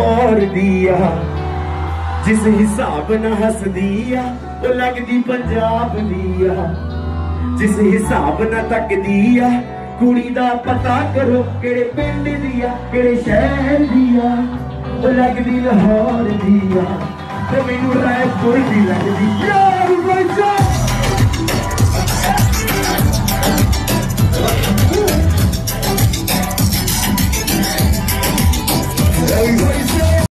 ਹੋਰ ਦੀ ਜਿਸ ਹਿਸਾਬ ਨਾਲ ਹੱਸਦੀ ਆ, ਉਹ ਲੱਗਦੀ ਪੰਜਾਬ ਦੀ ਆ। ਜਿਸ ਹਿਸਾਬ ਨਾਲ ਤੱਕਦੀ ਆ, ਕੁੜੀ ਦਾ ਪਤਾ ਕਰੋ ਕਿਹੜੇ ਪਿੰਡ ਦੀ ਆ, ਕਿਹੜੇ ਸ਼ਹਿਰ ਦੀ ਆ। ਉਹ ਲੱਗਦੀ ਲਾਹੌਰ ਦੀ ਆ। ਤੇ ਮੈਨੂੰ ਰਾਏ ਕੋਈ ਨਹੀਂ ਲੱਗਦੀ। ਯਾਰ